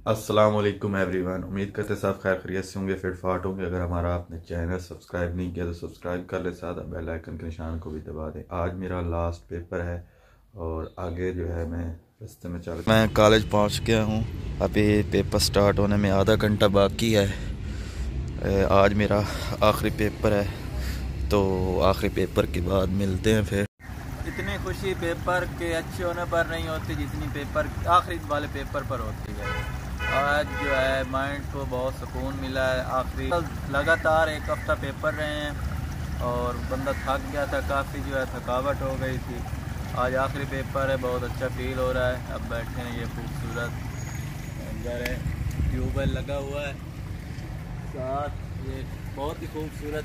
अस्सलाम वालेकुम एवरीवन उम्मीद करते सब खैर खरीत से होंगे फिट फाट होंगे। अगर हमारा आपने चैनल सब्सक्राइब नहीं किया तो सब्सक्राइब कर ले साथ बेल आइकन के निशान को भी दबा दें। आज मेरा लास्ट पेपर है और आगे जो है मैं रस्ते में चल मैं कॉलेज पहुँच गया हूँ। अभी पेपर स्टार्ट होने में आधा घंटा बाकी है। आज मेरा आखिरी पेपर है तो आखिरी पेपर के बाद मिलते हैं फिर। इतनी खुशी पेपर के अच्छे होने पर नहीं होती जितनी पेपर आखिरी वाले पेपर पर होती है। आज जो है माइंड को बहुत सुकून मिला है, आखिरी। लगातार एक हफ़्ता पेपर रहे हैं और बंदा थक गया था, काफ़ी जो है थकावट हो गई थी। आज आखिरी पेपर है, बहुत अच्छा फील हो रहा है। अब बैठे हैं ये खूबसूरत अंदर है, ट्यूबवेल लगा हुआ है। साथ, ये बहुत ही खूबसूरत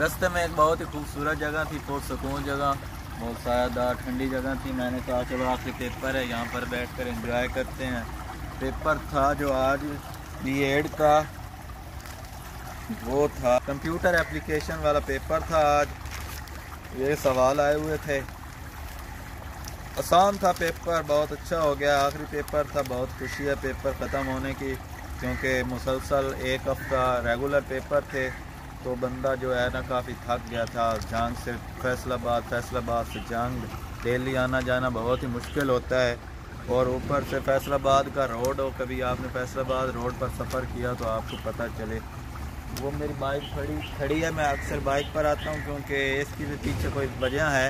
रास्ते में एक बहुत ही खूबसूरत जगह थी सुकून जगह, बहुत सायादार ठंडी जगह थी। मैंने कहा, चलो आखिरी पेपर है, यहाँ पर बैठ कर इंजॉय करते हैं। पेपर था जो आज बी एड का, वो था। कंप्यूटर एप्लीकेशन वाला पेपर था आज। ये सवाल आए हुए थे। आसान था पेपर, बहुत अच्छा हो गया। आखिरी पेपर था, बहुत खुशी है पेपर ख़त्म होने की, क्योंकि मुसलसल एक हफ़्ता रेगुलर पेपर थे। तो बंदा जो है ना काफ़ी थक गया था। जंग से फैसलाबाद फैसलाबाद से जंग। डेली आना जाना बहुत ही मुश्किल होता है। और ऊपर से फैसलाबाद का रोड हो कभी आपने फैसलाबाद रोड पर सफ़र किया तो आपको पता चले। वो मेरी बाइक खड़ी खड़ी है। मैं अक्सर बाइक पर आता हूँ क्योंकि इसकी भी पीछे कोई वजह है।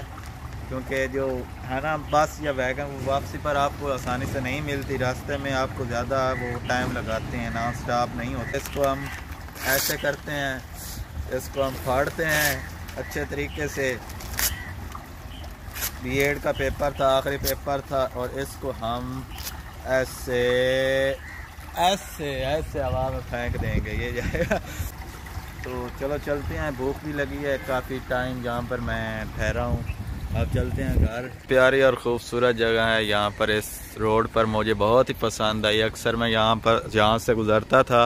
क्योंकि जो है ना, बस या वैगन वापसी पर आपको आसानी से नहीं मिलती। रास्ते में आपको ज़्यादा वो टाइम लगाते हैं नॉन स्टॉप नहीं होते। इसको हम ऐसे करते हैं इसको हम फाड़ते हैं अच्छे तरीके से। बीएड का पेपर था, आखिरी पेपर था और इसको हम ऐसे ऐसे ऐसे हवा में फेंक देंगे, ये जाएगा। तो चलो चलते हैं, भूख भी लगी है काफ़ी टाइम जहाँ पर मैं ठहरा हूँ। अब चलते हैं घर। प्यारी और ख़ूबसूरत जगह है यहाँ पर। इस रोड पर मुझे बहुत ही पसंद आई। अक्सर मैं यहाँ पर, जहाँ से गुज़रता था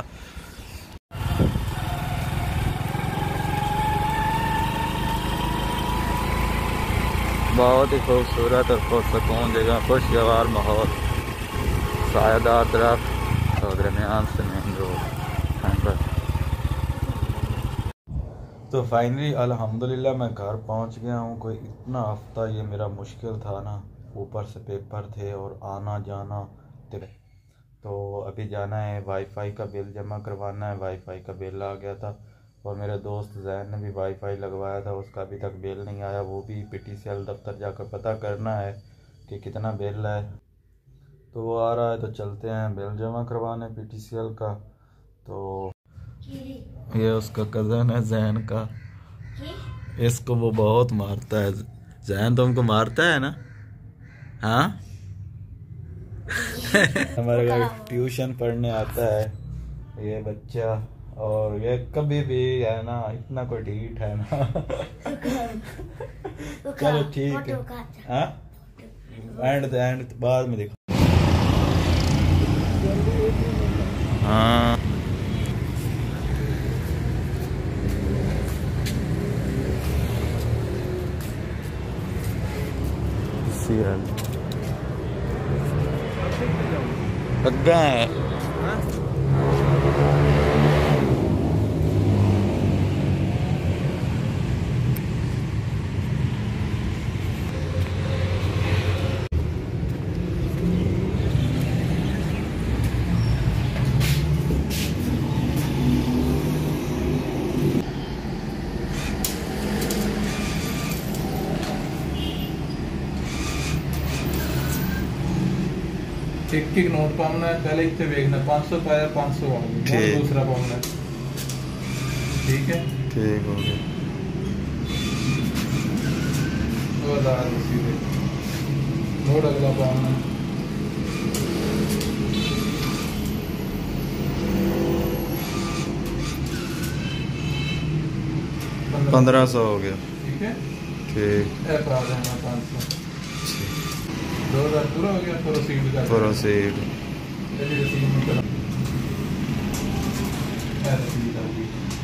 बहुत ही खूबसूरत और पुरसकून जगह, खुशगवार माहौल। सायदार तरफ़ और दरमियान से मेन रोड। तो फाइनली अल्हम्दुलिल्लाह, मैं घर पहुँच गया हूँ। कोई इतना हफ़्ता ये मेरा मुश्किल था ना, ऊपर से पेपर थे और आना जाना तो अभी जाना है वाईफाई का बिल जमा करवाना है वाईफाई का बिल आ गया था। और मेरे दोस्त जैन ने भी वाईफाई लगवाया था उसका अभी तक बिल नहीं आया वो भी पी टी सी एल दफ्तर जाकर पता करना है कि कितना बिल है। तो वो आ रहा है तो चलते हैं बिल जमा करवाने पी टी सी एल का। तो ये उसका कज़न है जैन का। इसको वो बहुत मारता है। जैन तो उनको मारता है ना? हाँ? हमारे घर ट्यूशन पढ़ने आता है। ये बच्चा और ये कभी भी है ना इतना कोई ढीठ है ना। चलो ठीक है। एंड एंड बाद में देखो। हाँ। अग्गा है? एक एक नोट पाना है पहले इतने देखना पाँच सौ पाया पाँच सौ दूसरा पाना है ठीक है ठीक हो गया नोट अगला पाना पंद्रह सौ हो गया. ठीक है ठीक. पाँच सौ दो हज़ार पूरा हो गया प्रोसीड कर प्रोसीड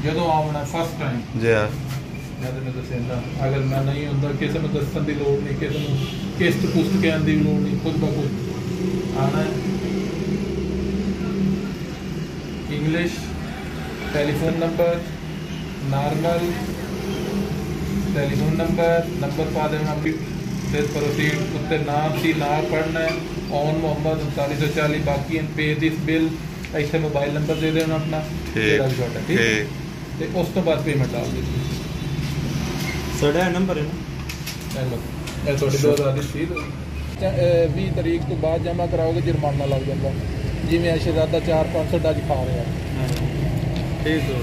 ਜਦੋਂ ਆਉਣਾ ਫਸਟ ਟਾਈਮ ਜੀ ਹਾਂ मैं तेन दसेंदा अगर मैं नहीं होंदा किसी में दसन की लोड़ नहीं किसी में किस्त कुस्त कहने की लोड़ नहीं खुद ब खुद आना है English telephone number normal telephone number number पा देना फिर प्रोसीड उत्ते नाम सी ना पढ़ना है ऑन मोहम्मद उनतालीस सौ चालीस बाकी पे दिस बिल ਇੱਥੇ ਮੋਬਾਈਲ ਨੰਬਰ ਦੇ ਦੇਣਾ ਆਪਣਾ ਜਿਹੜਾ ਵੀ ਤੁਹਾਡਾ ਠੀਕ ਹੈ ਤੇ ਉਸ ਤੋਂ ਬਾਅਦ ਪੇਮੈਂਟ ਡਾਲ ਦਿਓ ਸਾਡਾ ਨੰਬਰ ਹੈ ਨਾ ਇਹ ਲਓ ਇਹ ਤੁਹਾਡੀ 2000 ਦੀ ਰਸੀਦ ਹੋਈ 20 ਤਰੀਕ ਤੋਂ ਬਾਅਦ ਜਮ੍ਹਾਂ ਕਰਾਓਗੇ ਜੁਰਮਾਨਾ ਲੱਗ ਜਾਂਦਾ ਜਿਵੇਂ ਅਸ਼ਰਾਦਾ 4-500 ਡੱਜ ਖਾ ਰਿਹਾ ठीक हो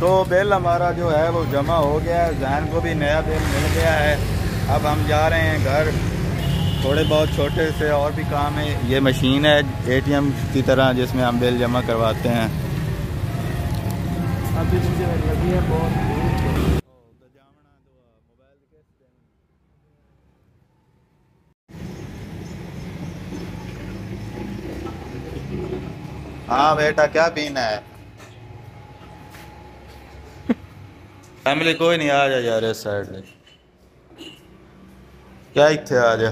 तो बिल हमारा जो है वो जमा हो गया है जैन को भी नया बिल मिल गया है अब हम जा रहे हैं घर। थोड़े बहुत छोटे से और भी काम है। ये मशीन है एटीएम की तरह जिसमें हम बिल जमा करवाते हैं। अभी मुझे लगी है बहुत हाँ बेटा क्या पीना है? फैमिली कोई नहीं आ जा यार इस साइड क्या इतने आ जा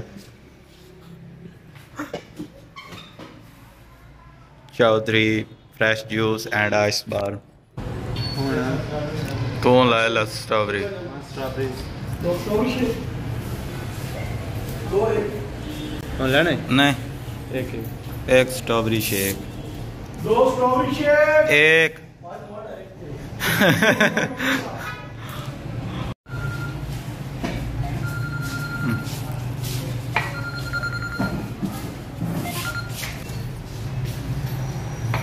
Chaudhary fresh juice and ice bar तू लाए ला स्ट्रॉबेरी लेने नहीं? एक एक एक स्ट्रॉबेरी शेक दो स्ट्रॉबेरी शेक एक।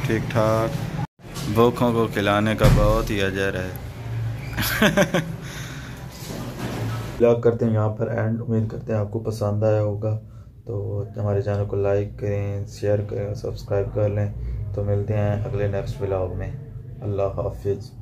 ठीक ठाक भूखों को खिलाने का बहुत ही अजर है। ब्लॉग करते हैं यहाँ पर एंड। उम्मीद करते हैं आपको पसंद आया होगा। तो हमारे चैनल को लाइक करें, शेयर करें सब्सक्राइब कर लें। तो मिलते हैं अगले नेक्स्ट ब्लॉग में। अल्लाह हाफिज़।